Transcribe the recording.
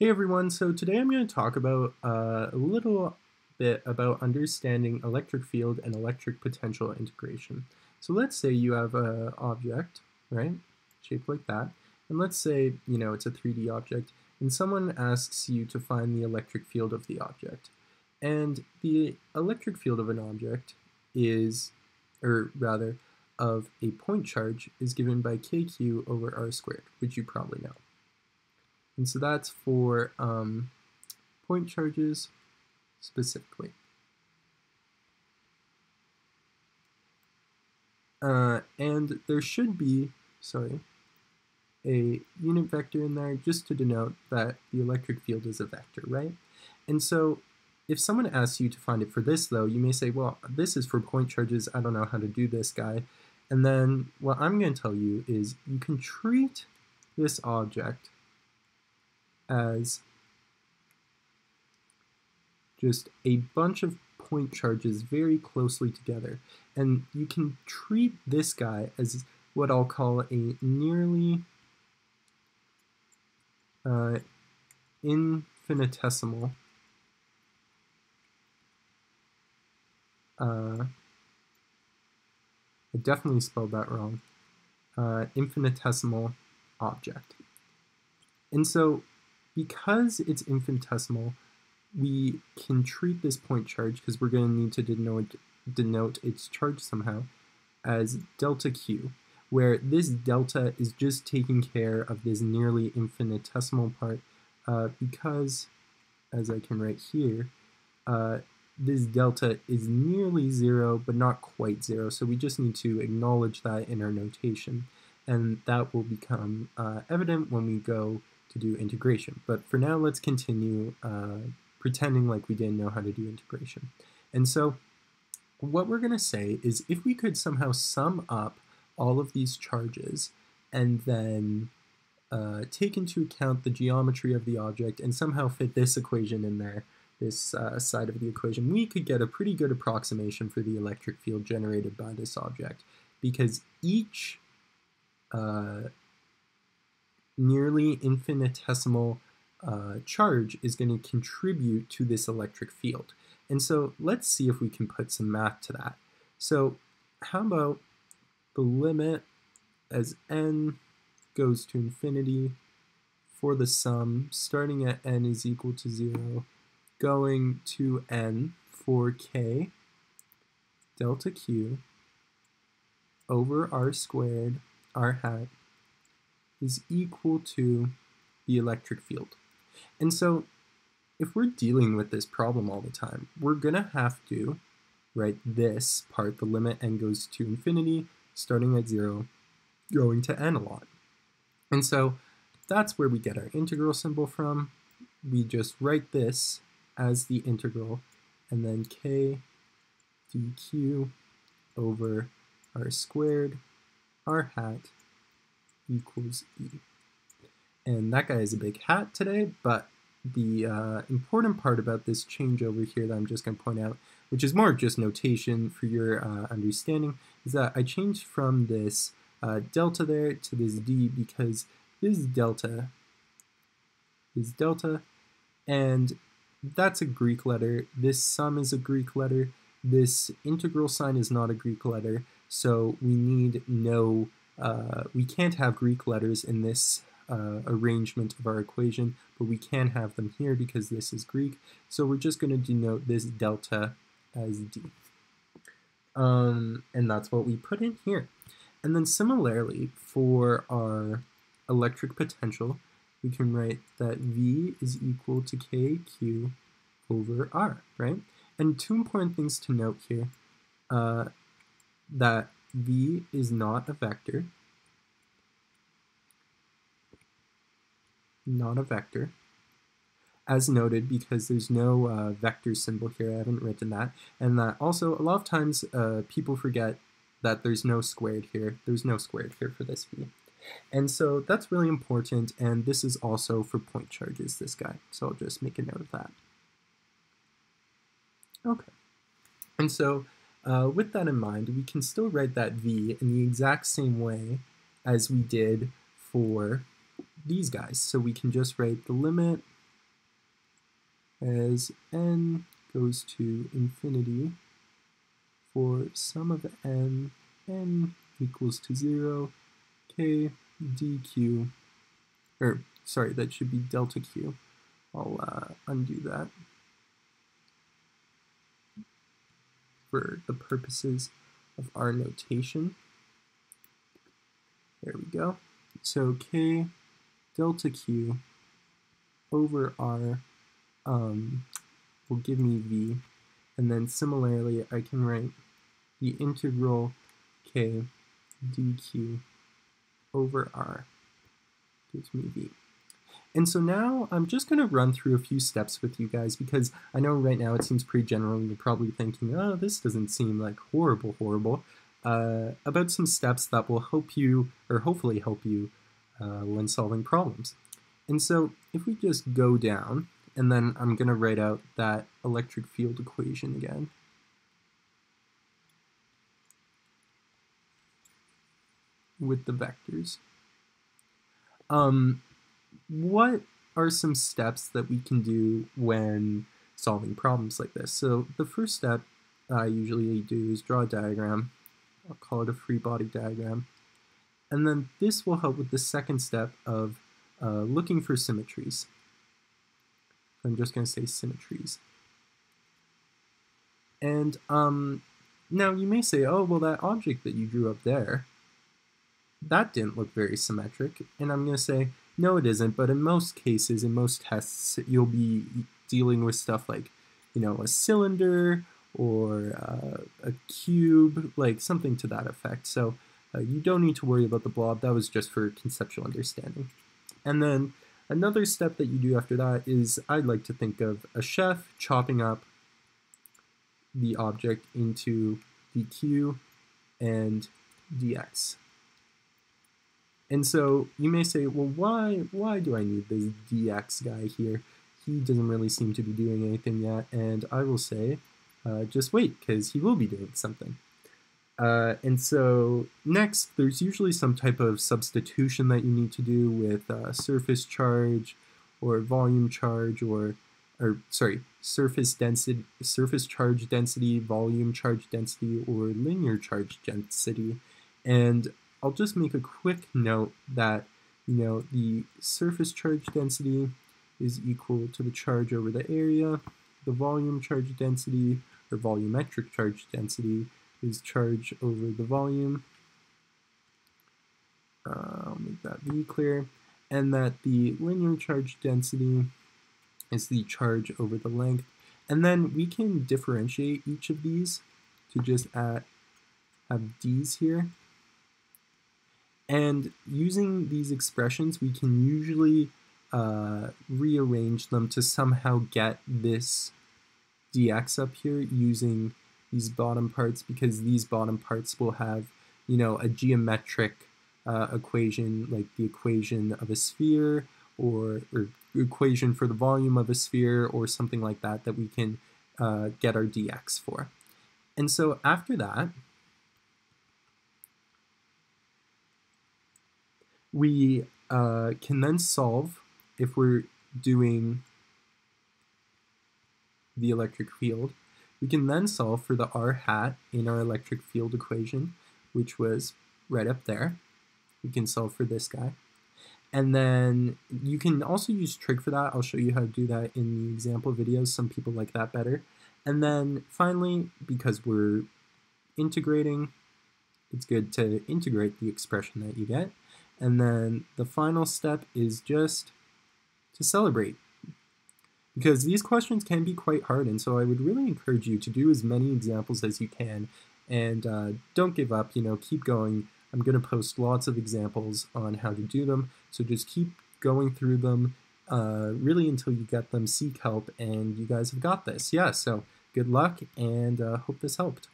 Hey everyone, so today I'm going to talk about uh, a little bit about understanding electric field and electric potential integration. So let's say you have an object, right, shaped like that, and let's say, you know, it's a 3D object, and someone asks you to find the electric field of the object. And the electric field of an object is, or rather, of a point charge is given by kq over r squared, which you probably know. And so that's for um, point charges specifically. Uh, and there should be, sorry, a unit vector in there just to denote that the electric field is a vector, right? And so if someone asks you to find it for this though, you may say, well, this is for point charges, I don't know how to do this guy. And then what I'm going to tell you is you can treat this object as just a bunch of point charges very closely together. And you can treat this guy as what I'll call a nearly uh, infinitesimal uh, I definitely spelled that wrong, uh, infinitesimal object. And so because it's infinitesimal, we can treat this point charge, because we're going to need to denote, denote its charge somehow, as delta q, where this delta is just taking care of this nearly infinitesimal part, uh, because, as I can write here, uh, this delta is nearly zero, but not quite zero, so we just need to acknowledge that in our notation, and that will become uh, evident when we go to do integration. But for now, let's continue uh, pretending like we didn't know how to do integration. And so what we're going to say is if we could somehow sum up all of these charges and then uh, take into account the geometry of the object and somehow fit this equation in there, this uh, side of the equation, we could get a pretty good approximation for the electric field generated by this object because each uh, nearly infinitesimal uh, charge is going to contribute to this electric field. And so let's see if we can put some math to that. So how about the limit as n goes to infinity for the sum starting at n is equal to 0 going to n for k delta q over r squared r hat is equal to the electric field. And so if we're dealing with this problem all the time, we're going to have to write this part, the limit n goes to infinity, starting at 0, going to n a lot. And so that's where we get our integral symbol from. We just write this as the integral, and then k dq over r squared r hat equals E. And that guy is a big hat today, but the uh, important part about this change over here that I'm just going to point out, which is more just notation for your uh, understanding, is that I changed from this uh, delta there to this D because this delta is delta, and that's a Greek letter. This sum is a Greek letter. This integral sign is not a Greek letter, so we need no uh, we can't have Greek letters in this uh, arrangement of our equation, but we can have them here because this is Greek. So we're just going to denote this delta as d. Um, and that's what we put in here. And then similarly, for our electric potential, we can write that V is equal to KQ over R, right? And two important things to note here, uh, that v is not a vector, not a vector, as noted because there's no uh, vector symbol here, I haven't written that, and that also a lot of times uh, people forget that there's no squared here, there's no squared here for this v. And so that's really important, and this is also for point charges, this guy, so I'll just make a note of that. Okay, and so uh, with that in mind, we can still write that v in the exact same way as we did for these guys. So we can just write the limit as n goes to infinity for sum of n, n equals to 0, k dq, or sorry, that should be delta q. I'll uh, undo that for the purposes of our notation. There we go. So k delta q over r um, will give me v, and then similarly I can write the integral k dq over r gives me v. And so now I'm just going to run through a few steps with you guys because I know right now it seems pretty general and you're probably thinking, oh, this doesn't seem like horrible, horrible, uh, about some steps that will help you, or hopefully help you, uh, when solving problems. And so if we just go down, and then I'm going to write out that electric field equation again. with the vectors. Um, what are some steps that we can do when solving problems like this? So the first step I usually do is draw a diagram. I'll call it a free body diagram. And then this will help with the second step of uh, looking for symmetries. I'm just going to say symmetries. And um, now you may say, oh, well, that object that you drew up there, that didn't look very symmetric. And I'm going to say, no, it isn't. But in most cases, in most tests, you'll be dealing with stuff like, you know, a cylinder or uh, a cube, like something to that effect. So uh, you don't need to worry about the blob. That was just for conceptual understanding. And then another step that you do after that is I'd like to think of a chef chopping up the object into dq and dx. And so you may say, well, why, why do I need this dx guy here? He doesn't really seem to be doing anything yet. And I will say, uh, just wait, because he will be doing something. Uh, and so next, there's usually some type of substitution that you need to do with uh, surface charge or volume charge or, or sorry, surface density, surface charge density, volume charge density, or linear charge density. And I'll just make a quick note that, you know, the surface charge density is equal to the charge over the area, the volume charge density, or volumetric charge density, is charge over the volume. Uh, I'll make that V clear. And that the linear charge density is the charge over the length. And then we can differentiate each of these to just add, have D's here. And using these expressions, we can usually uh, rearrange them to somehow get this dx up here using these bottom parts because these bottom parts will have, you know, a geometric uh, equation like the equation of a sphere or, or equation for the volume of a sphere or something like that that we can uh, get our dx for. And so after that, we uh, can then solve if we're doing the electric field we can then solve for the r hat in our electric field equation, which was right up there. We can solve for this guy. And then you can also use trig for that. I'll show you how to do that in the example videos. Some people like that better. And then finally, because we're integrating, it's good to integrate the expression that you get. And then the final step is just to celebrate because these questions can be quite hard and so I would really encourage you to do as many examples as you can and uh, don't give up, you know, keep going. I'm going to post lots of examples on how to do them, so just keep going through them uh, really until you get them, seek help, and you guys have got this. Yeah, so good luck and uh, hope this helped.